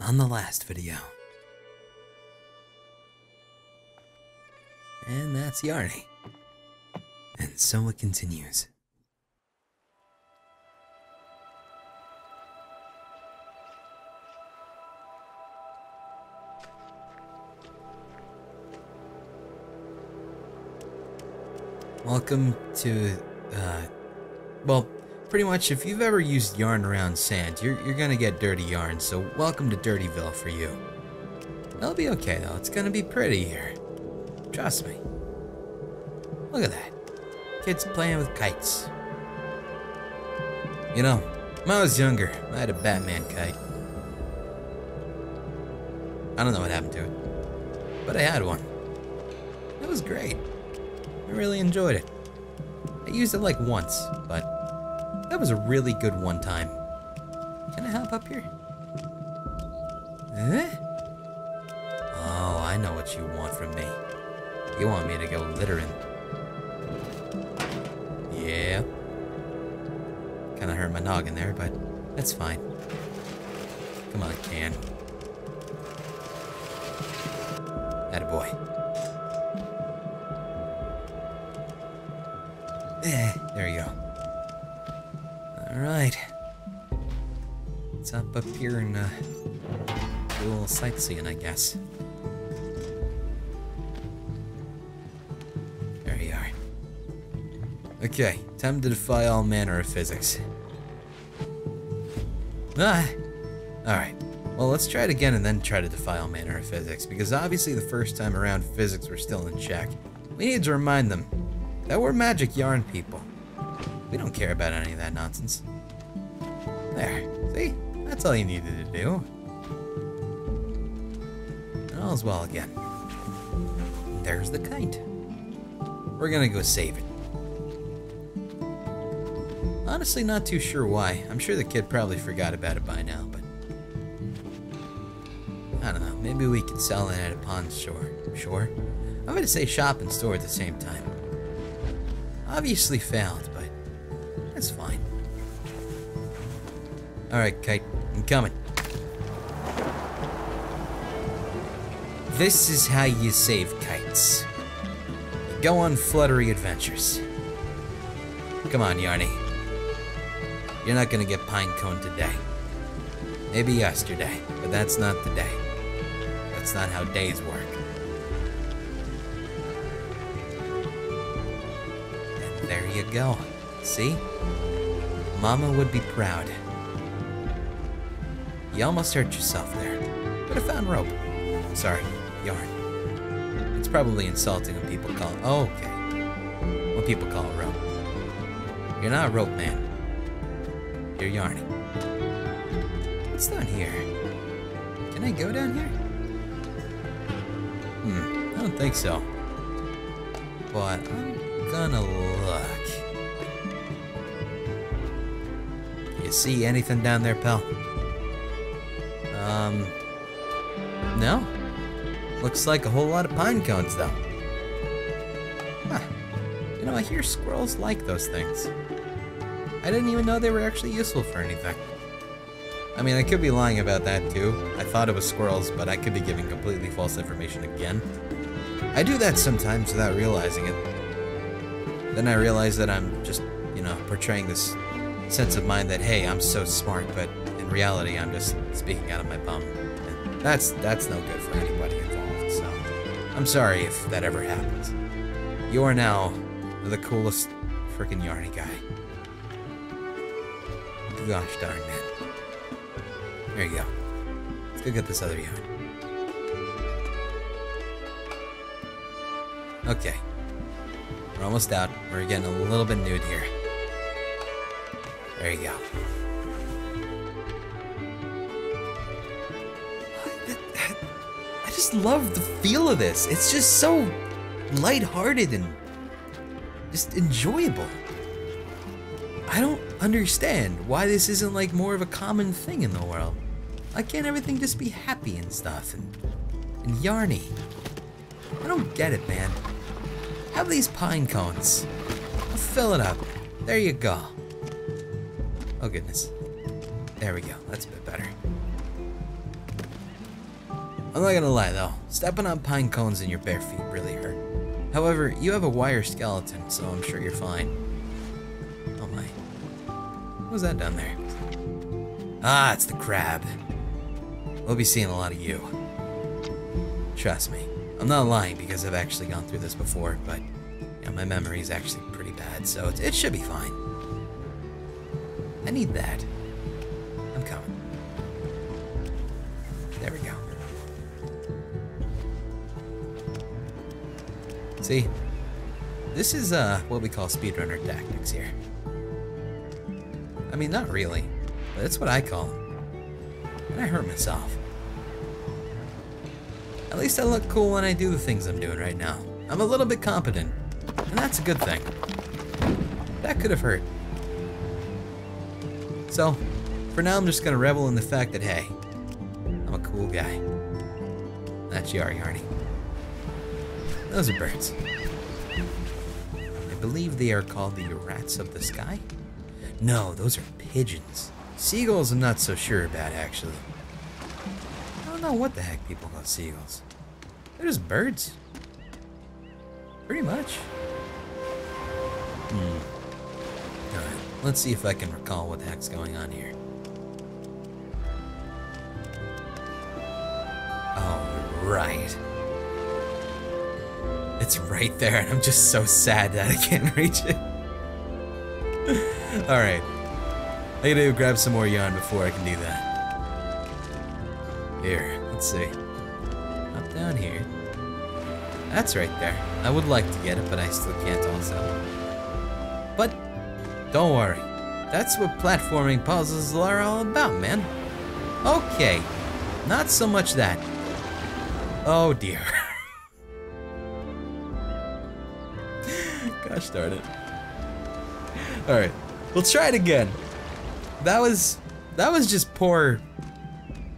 on the last video. And that's Yarny. And so it continues. Welcome to, uh, well, pretty much if you've ever used yarn around sand, you're, you're gonna get dirty yarn, so welcome to Dirtyville for you. It'll be okay though, it's gonna be pretty here. Trust me. Look at that. Kids playing with kites. You know, when I was younger, I had a Batman kite. I don't know what happened to it, but I had one. It was great. I really enjoyed it. I used it like once, but that was a really good one time. Can I hop up here? Eh? Oh, I know what you want from me. You want me to go littering. Yeah. Kinda hurt my noggin there, but that's fine. Come on, Can. boy. Eh, there you go. Up up here and uh, do a little sightseeing, I guess. There you are. Okay, time to defy all manner of physics. Ah! Alright. Well, let's try it again and then try to defy all manner of physics, because obviously the first time around physics were still in check. We need to remind them that we're magic yarn people. We don't care about any of that nonsense. There, see? That's all you needed to do. All's well again. There's the kite. We're gonna go save it. Honestly, not too sure why. I'm sure the kid probably forgot about it by now, but... I don't know, maybe we could sell it at a pawn store. Sure? I'm gonna say shop and store at the same time. Obviously failed, but that's fine. Alright, Kite, I'm coming. This is how you save kites. You go on fluttery adventures. Come on, Yarny. You're not gonna get pinecone today. Maybe yesterday, but that's not the day. That's not how days work. And there you go. See? Mama would be proud. You almost hurt yourself there, but I found rope. Sorry, yarn. It's probably insulting when people call it. Oh, okay. When people call it rope. You're not a rope man. You're yarning. What's down here? Can I go down here? Hmm, I don't think so. But I'm gonna look. You see anything down there, pal? Um, no. Looks like a whole lot of pine cones, though. Huh. You know, I hear squirrels like those things. I didn't even know they were actually useful for anything. I mean, I could be lying about that too. I thought it was squirrels, but I could be giving completely false information again. I do that sometimes without realizing it. Then I realize that I'm just, you know, portraying this sense of mind that, hey, I'm so smart, but reality, I'm just speaking out of my bum. And that's, that's no good for anybody involved, so I'm sorry if that ever happens. You are now the coolest freaking Yarny guy. Gosh darn it. There you go. Let's go get this other yarn. Okay. We're almost out. We're getting a little bit nude here. There you go. Just love the feel of this. It's just so lighthearted and just enjoyable. I don't understand why this isn't like more of a common thing in the world. Why can't everything just be happy and stuff and, and yarny? I don't get it, man. Have these pine cones. I'll fill it up. There you go. Oh goodness. There we go. That's a bit better. I'm not gonna lie though, stepping on pine cones in your bare feet really hurt. However, you have a wire skeleton, so I'm sure you're fine. Oh my. What was that down there? Ah, it's the crab. We'll be seeing a lot of you. Trust me. I'm not lying because I've actually gone through this before, but you know, my memory is actually pretty bad, so it, it should be fine. I need that. I'm coming. See, this is uh, what we call speedrunner tactics here. I mean, not really, but that's what I call them. And I hurt myself. At least I look cool when I do the things I'm doing right now. I'm a little bit competent, and that's a good thing. That could have hurt. So, for now I'm just gonna revel in the fact that, hey, I'm a cool guy. That's Yar Yarny. Those are birds. I believe they are called the rats of the sky? No, those are pigeons. Seagulls I'm not so sure about, actually. I don't know what the heck people call seagulls. They're just birds. Pretty much. Hmm. Alright, let's see if I can recall what the heck's going on here. Oh, right. It's right there, and I'm just so sad that I can't reach it. Alright. I gotta grab some more yarn before I can do that. Here, let's see. Up down here. That's right there. I would like to get it, but I still can't also. But, don't worry. That's what platforming puzzles are all about, man. Okay, not so much that. Oh dear. It. Alright, we'll try it again. That was, that was just poor,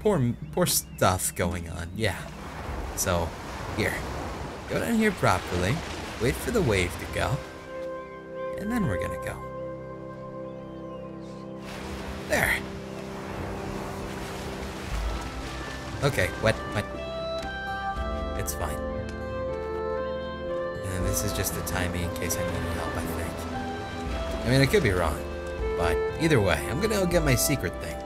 poor, poor stuff going on, yeah. So, here, go down here properly, wait for the wave to go, and then we're gonna go. There. Okay, wet, wet. It's fine. And this is just the timing in case I need help, I think. I mean, I could be wrong. But either way, I'm gonna go get my secret thing.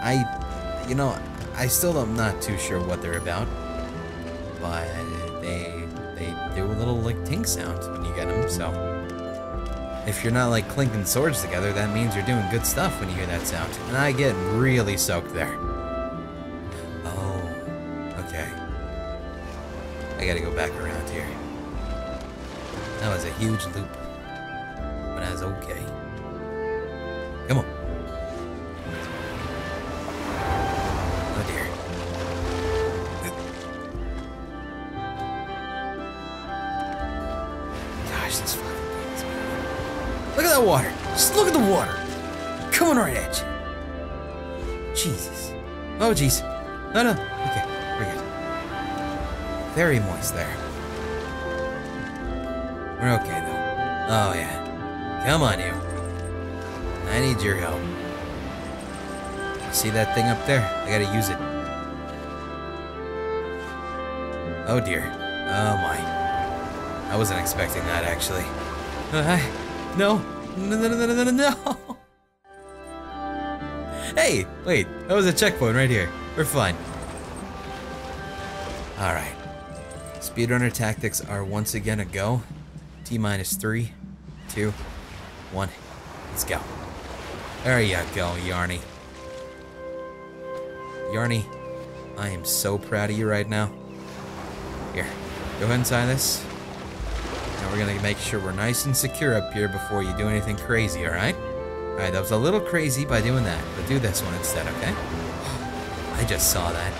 I, you know, I still am not too sure what they're about. But they, they do a little like tink sound when you get them, so. If you're not like clinking swords together, that means you're doing good stuff when you hear that sound. And I get really soaked there. Oh, okay. I gotta go back around. That was a huge loop. But that's okay. Come on. Oh dear. Gosh, this fucking thing is Look at that water. Just look at the water. Coming right at you. Jesus. Oh, jeez. No, no. Okay, we're good. Very moist there. We're okay, though. Oh, yeah. Come on, you. I need your help. See that thing up there? I gotta use it. Oh, dear. Oh, my. I wasn't expecting that, actually. Uh, no. No, no, no, no, no, no. Hey, wait. That was a checkpoint right here. We're fine. Alright. Speedrunner tactics are once again a go. Minus three, two, one. Let's go. There you go, Yarny. Yarny, I am so proud of you right now. Here, go ahead and sign this. Now we're gonna make sure we're nice and secure up here before you do anything crazy, alright? Alright, that was a little crazy by doing that, but do this one instead, okay? I just saw that.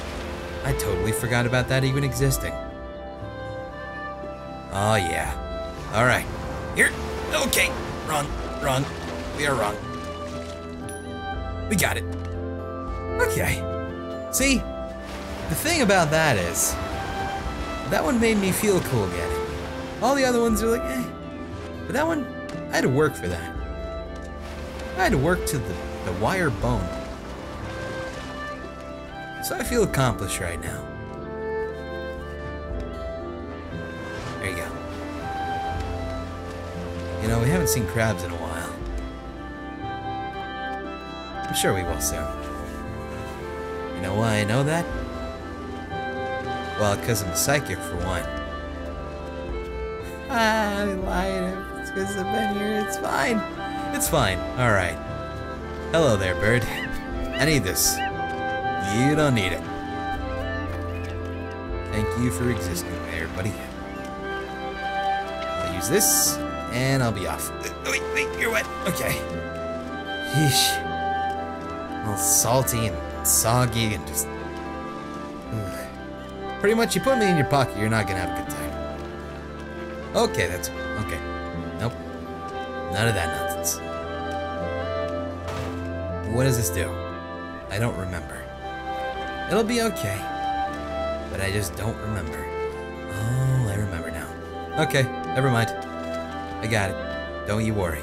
I totally forgot about that even existing. Oh yeah. Alright. Here. Okay. Wrong. Wrong. We are wrong. We got it. Okay. See? The thing about that is, that one made me feel cool again. All the other ones are like, eh. But that one, I had to work for that. I had to work to the, the wire bone. So I feel accomplished right now. There you go. You know, we haven't seen crabs in a while. I'm sure we will soon. You know why I know that? Well, because I'm psychic for one. Ah, I lied. It's because I've been here. It's fine. It's fine. Alright. Hello there, bird. I need this. You don't need it. Thank you for existing there, buddy. I'll use this, and I'll be off. Uh, wait, wait, you're wet. Okay. Yeesh. All salty and soggy and just... Pretty much, you put me in your pocket, you're not gonna have a good time. Okay, that's... Okay. Nope. None of that nonsense. What does this do? I don't remember. It'll be okay. But I just don't remember. Oh, I remember now. Okay, never mind. I got it. Don't you worry.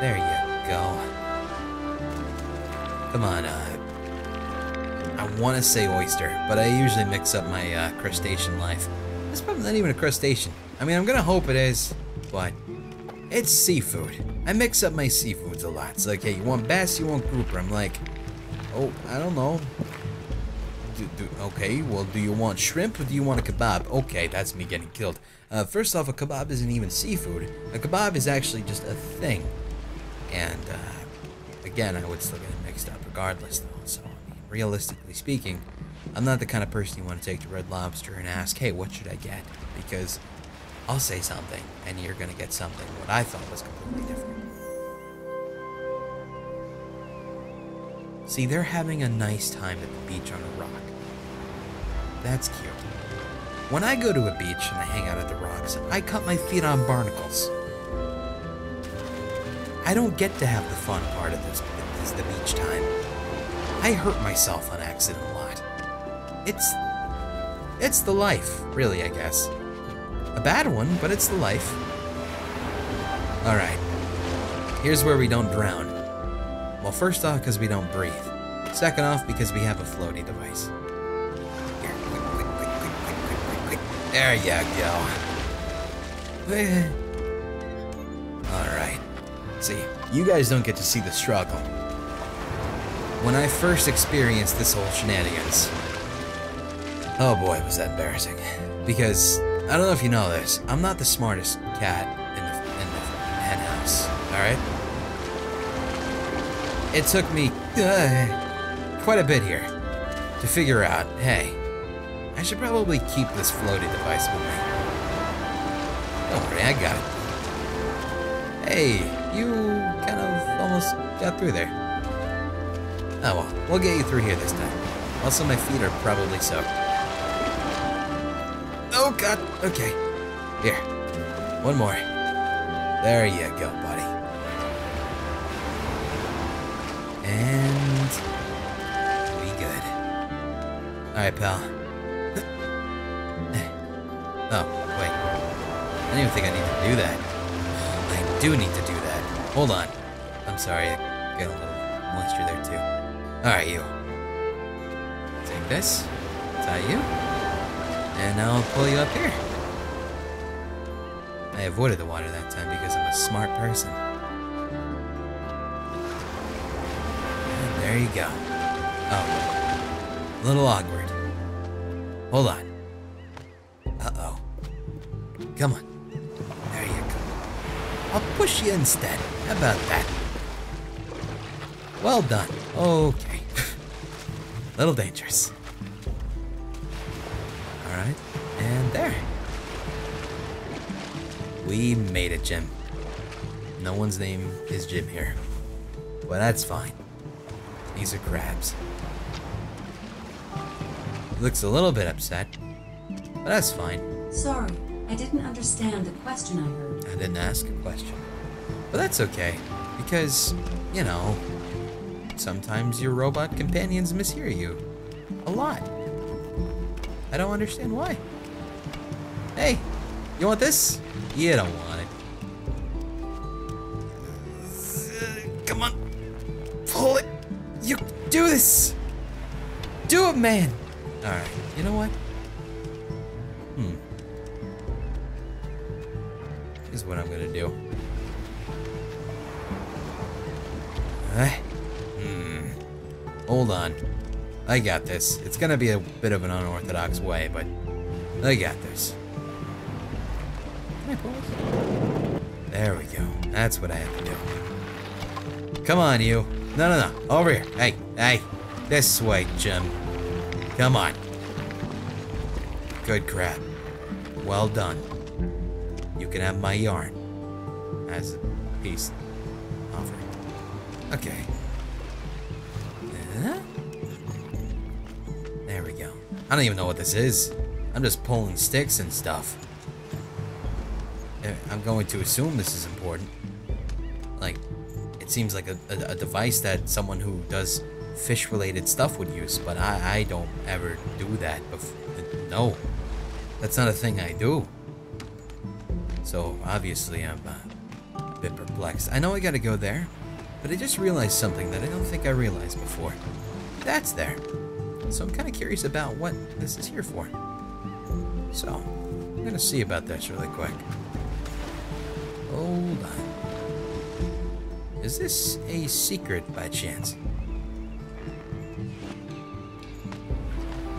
There you go. Come on, uh... I want to say oyster, but I usually mix up my uh, crustacean life. This probably not even a crustacean. I mean, I'm gonna hope it is, but it's seafood. I mix up my seafoods a lot. It's like, hey, you want bass, you want grouper. I'm like, oh, I don't know. Do, do, okay, well, do you want shrimp or do you want a kebab? Okay, that's me getting killed. Uh, first off, a kebab isn't even seafood. A kebab is actually just a thing. And, uh, again, I would still get it mixed up regardless, though. So, realistically speaking, I'm not the kind of person you want to take to Red Lobster and ask, hey, what should I get? Because I'll say something, and you're going to get something what I thought was completely different. See, they're having a nice time at the beach on a rock. That's cute. When I go to a beach and I hang out at the rocks, I cut my feet on barnacles. I don't get to have the fun part of this, this the beach time. I hurt myself on accident a lot. It's it's the life, really, I guess. A bad one, but it's the life. Alright. Here's where we don't drown. Well, first off, because we don't breathe. Second off, because we have a floaty device. Here, quick, quick, quick, there you go. Alright. See, you guys don't get to see the struggle. When I first experienced this whole shenanigans, oh boy, was that embarrassing. Because, I don't know if you know this, I'm not the smartest cat in the, in the hen house, alright? It took me uh, quite a bit here to figure out, hey, I should probably keep this floaty device with me. Don't worry, I got it. Hey, you kind of almost got through there. Oh well, we'll get you through here this time. Also, my feet are probably soaked. Oh god, okay. Here, one more. There you go, buddy. And we good. Alright, pal. Oh, wait. I didn't even think I need to do that. I do need to do that. Hold on. I'm sorry, I got a little moisture there too. Alright, you. Take this. Tie you. And I'll pull you up here. I avoided the water that time because I'm a smart person. You go. Oh. A little awkward. Hold on. Uh-oh. Come on. There you go. I'll push you instead. How about that? Well done. Okay. Little dangerous. Alright. And there. We made it, Jim. No one's name is Jim here. But that's fine. These are crabs. He looks a little bit upset. But that's fine. Sorry, I didn't understand the question I heard. I didn't ask a question. But that's okay, because, you know, sometimes your robot companions mishear you. A lot. I don't understand why. Hey, you want this? You don't want do this! Do it, man! Alright, you know what? Hmm. Here's what I'm gonna do. Uh, hmm. Hold on. I got this. It's gonna be a bit of an unorthodox way, but I got this. Can I pause? There we go. That's what I have to do. Come on, you. No, no, no. Over here. Hey, hey. This way, Jim. Come on. Good crap. Well done. You can have my yarn as a peace offering. Okay. Uh, There we go. I don't even know what this is. I'm just pulling sticks and stuff. Eh, I'm going to assume this is important. Seems like a, a, a device that someone who does fish-related stuff would use, but I, I don't ever do that. No, that's not a thing I do. So obviously I'm uh, a bit perplexed. I know I gotta go there, but I just realized something that I don't think I realized before. That's there. So I'm kind of curious about what this is here for. So, I'm gonna see about this really quick. Hold on. Is this a secret by chance?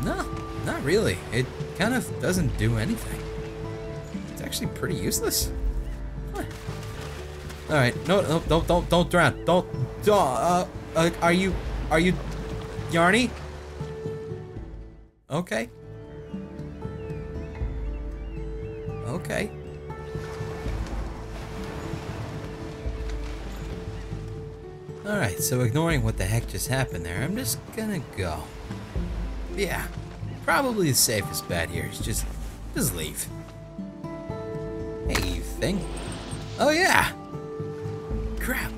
No, not really. It kind of doesn't do anything. It's actually pretty useless. Huh. All right, no, no, don't, don't, don't drown. Don't, don't. Uh, uh, are you, are you, Yarny? Okay. Okay. Alright, so ignoring what the heck just happened there, I'm just gonna go. Yeah, probably the safest bet here is just, just leave. Hey, you thing. Oh yeah! Crap.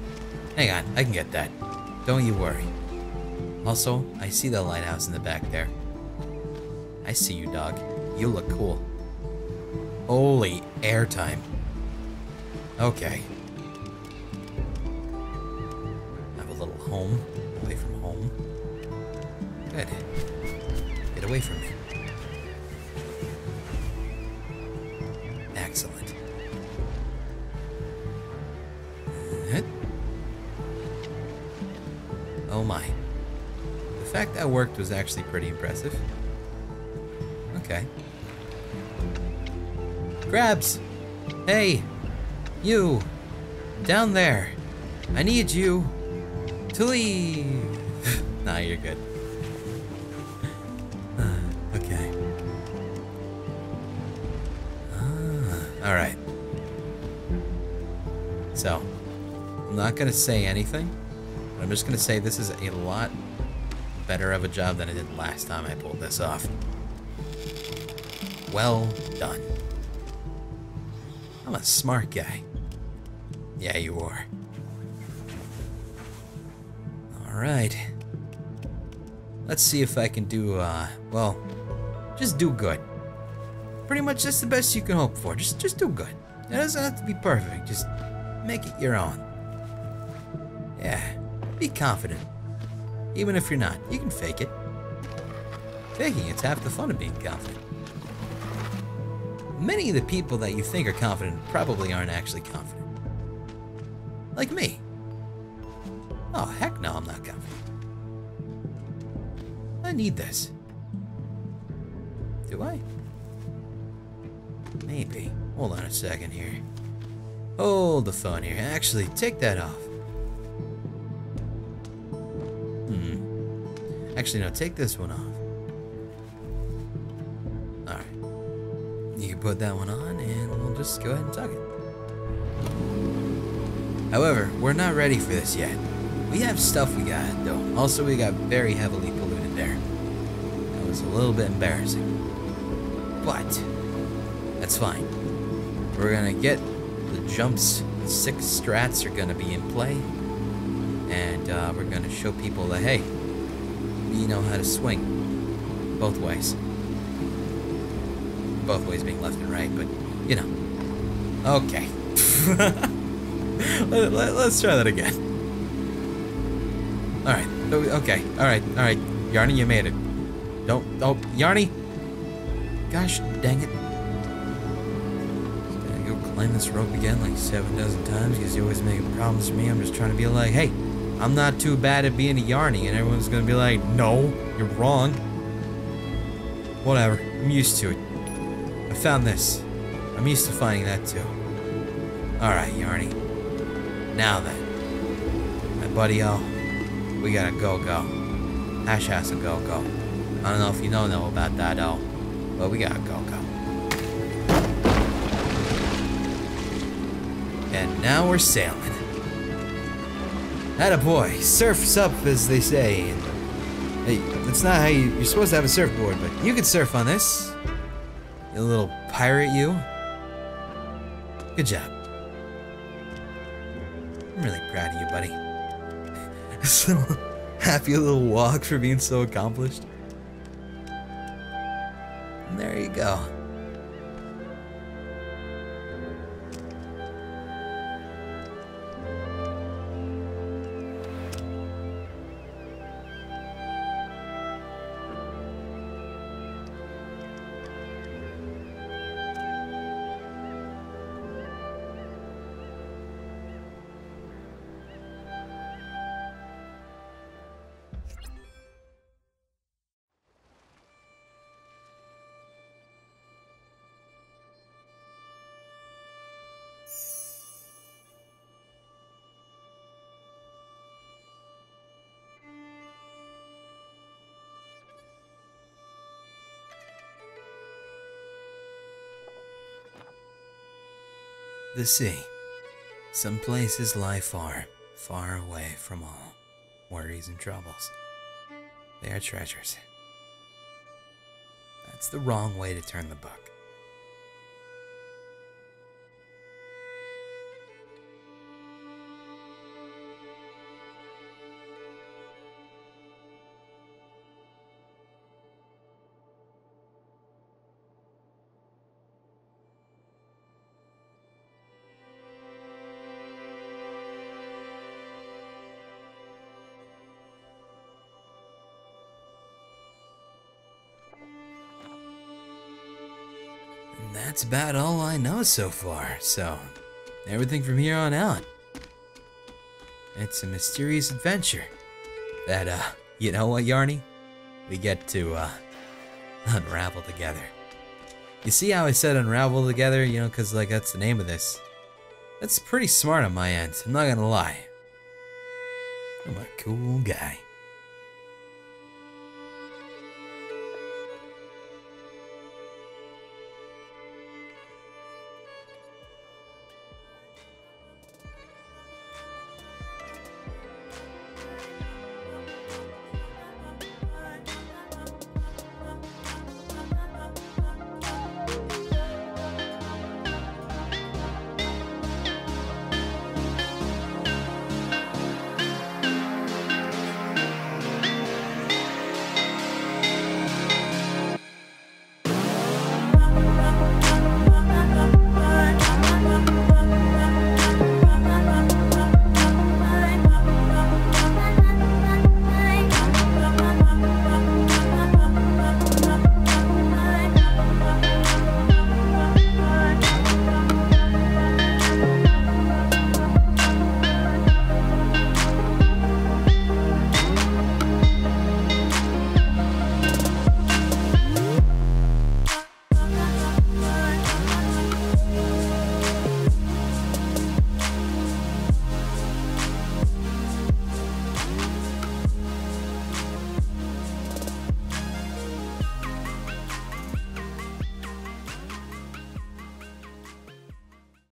Hang on, I can get that. Don't you worry. Also, I see the lighthouse in the back there. I see you, dog. You look cool. Holy airtime. Okay. Home, away from home. Good. Get away from me. Excellent. Oh my. The fact that worked was actually pretty impressive. Okay. Grabs! Hey! You! Down there! I need you to leave! nah, you're good. Uh, okay. Ah, Alright. So, I'm not gonna say anything. I'm just gonna say this is a lot better of a job than I did last time I pulled this off. Well done. I'm a smart guy. Yeah, you are. Alright. Let's see if I can do, uh, well, just do good. Pretty much just the best you can hope for. Just, just do good. It doesn't have to be perfect. Just make it your own. Yeah, be confident. Even if you're not, you can fake it. Faking it's half the fun of being confident. Many of the people that you think are confident probably aren't actually confident. Like me. Oh, heck no, I'm not confident. I need this. Do I? Maybe. Hold on a second here. Hold the phone here. Actually, take that off. Hmm. Actually, no, take this one off. Alright. You can put that one on and we'll just go ahead and tuck it. However, we're not ready for this yet. We have stuff we got, though. Also, we got very heavily polluted there. That was a little bit embarrassing. But, that's fine. We're gonna get the jumps. The six strats are gonna be in play. And uh, we're gonna show people that, hey, we know how to swing. Both ways. Both ways being left and right, but, you know. Okay. let, us try that again. Alright, Oh, Okay, alright, alright. Yarny, you made it. Don't, oh, Yarny! Gosh dang it. Gotta go climb this rope again like seven dozen times because you always make problems for me. I'm just trying to be like, hey, I'm not too bad at being a Yarny, and everyone's gonna be like, no, you're wrong. Whatever, I'm used to it. I found this. I'm used to finding that too. Alright, Yarny. Now then. My buddy O, we gotta go go. Ash has to go go. I don't know if you know know about that O, but we gotta go go. And now we're sailing. Atta boy, surf's up as they say. Hey, that's not how you, you're supposed to have a surfboard, but you can surf on this. You little pirate, you. Good job. I'm really proud of you, buddy. so happy little walk for being so accomplished. And there you go. The sea. Some places lie far, far away from all worries and troubles. They are treasures. That's the wrong way to turn the book. That's about all I know so far, so everything from here on out. It's a mysterious adventure that, uh, you know what, Yarny? We get to, uh, unravel together. You see how I said unravel together, you know, because, like, that's the name of this. That's pretty smart on my end, I'm not gonna lie. I'm a cool guy.